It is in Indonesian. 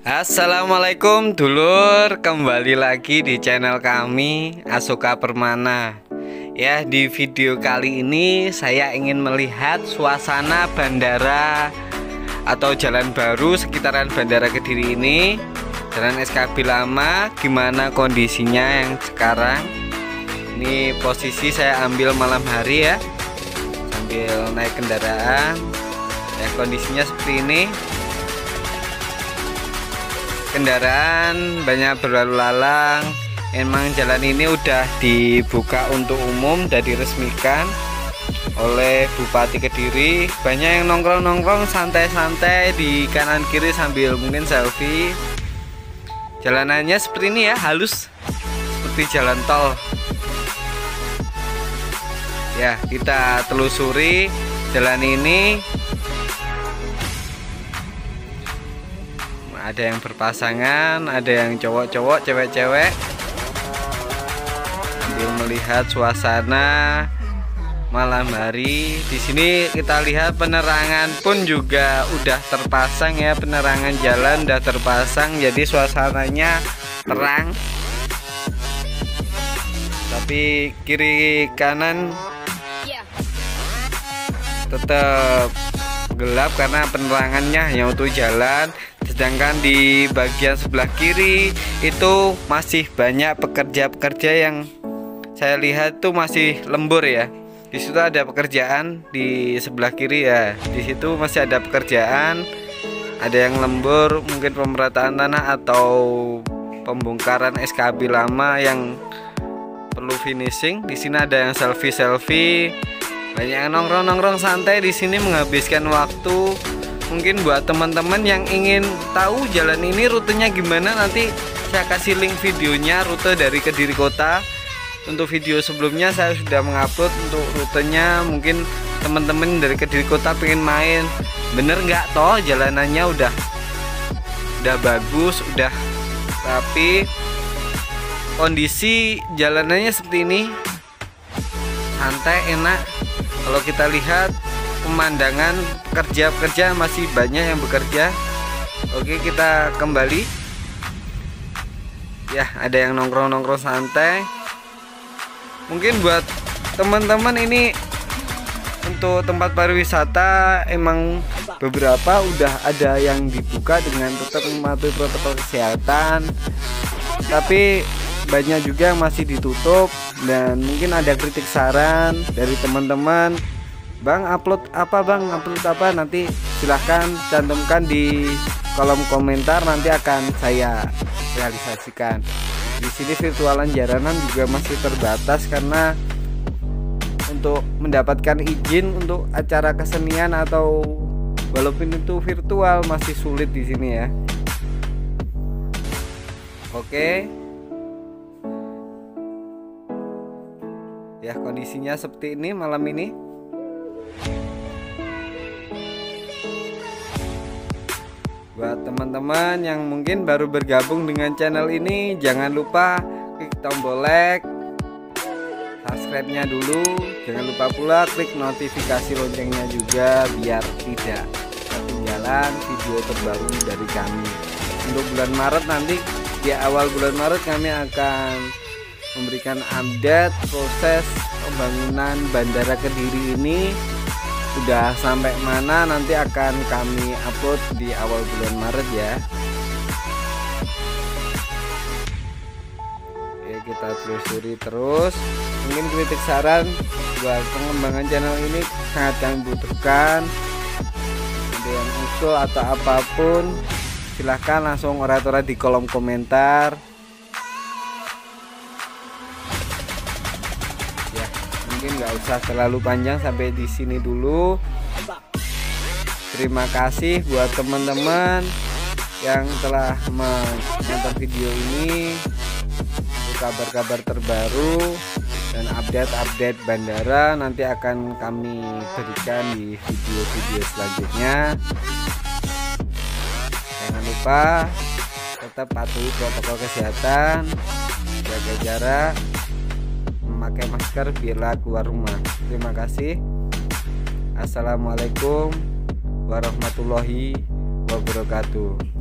Assalamualaikum dulur. Kembali lagi di channel kami Asuka Permana. Ya di video kali ini Saya ingin melihat suasana bandara Atau jalan baru sekitaran bandara Kediri ini Jalan SKB lama. Gimana kondisinya yang sekarang? Ini posisi saya ambil malam hari ya Sambil naik kendaraan. Ya kondisinya seperti ini kendaraan banyak berlalu lalang. Emang jalan ini udah dibuka untuk umum dan diresmikan oleh Bupati Kediri. Banyak yang nongkrong-nongkrong santai-santai di kanan kiri sambil mungkin selfie. Jalanannya seperti ini ya halus. Seperti jalan tol. Ya kita telusuri jalan ini ada yang berpasangan ada yang cowok-cowok cewek-cewek. Sambil melihat suasana malam hari. Di sini kita lihat penerangan pun juga udah terpasang ya. Penerangan jalan udah terpasang jadi suasananya terang. Tapi kiri kanan tetap gelap karena penerangannya hanya untuk jalan sedangkan di bagian sebelah kiri itu masih banyak pekerja-pekerja yang saya lihat tuh masih lembur ya. Di situ ada pekerjaan di sebelah kiri ya. Di situ masih ada pekerjaan ada yang lembur mungkin pemerataan tanah atau pembongkaran SKB lama yang perlu finishing. Di sini ada yang selfie selfie banyak yang nongkrong nongkrong santai di sini menghabiskan waktu mungkin buat teman-teman yang ingin tahu jalan ini rutenya gimana nanti saya kasih link videonya rute dari Kediri Kota. Untuk video sebelumnya saya sudah mengupload untuk rutenya. Mungkin teman-teman dari Kediri Kota pengen main. Bener nggak toh? Jalanannya udah udah bagus udah. Tapi kondisi jalanannya seperti ini. Santai enak. Kalau kita lihat pemandangan kerja-kerja masih banyak yang bekerja. Oke kita kembali. Ya ada yang nongkrong-nongkrong santai. Mungkin buat teman-teman ini untuk tempat pariwisata emang beberapa udah ada yang dibuka dengan tetap mematuhi protokol kesehatan. Tapi banyak juga yang masih ditutup dan mungkin ada kritik saran dari teman-teman Bang upload apa bang? Upload apa? Nanti silahkan cantumkan di kolom komentar. Nanti akan saya realisasikan. Di sini virtualan jalanan juga masih terbatas karena untuk mendapatkan izin untuk acara kesenian atau walaupun itu virtual masih sulit di sini ya. Oke. Ya kondisinya seperti ini malam ini Buat teman-teman yang mungkin baru bergabung dengan channel ini Jangan lupa klik tombol like Subscribe-nya dulu. Jangan lupa pula klik notifikasi loncengnya juga Biar tidak ketinggalan video terbaru dari kami. Untuk bulan Maret nanti di awal bulan Maret kami akan memberikan update proses pembangunan Bandara Kediri ini udah sampai mana nanti akan kami upload di awal bulan Maret ya. Oke kita telusuri terus. Mungkin kritik saran buat pengembangan channel ini sangat kami butuhkan. Ada yang usul atau apa pun silahkan langsung orat-orat di kolom komentar mungkin nggak usah terlalu panjang sampai di sini dulu. Terima kasih buat teman-teman yang telah menonton video ini. Kabar-kabar terbaru dan update-update bandara nanti akan kami berikan di video-video selanjutnya. Jangan lupa tetap patuhi protokol kesehatan jaga jarak memakai masker bila keluar rumah. Terima kasih. Assalamualaikum warahmatullahi wabarakatuh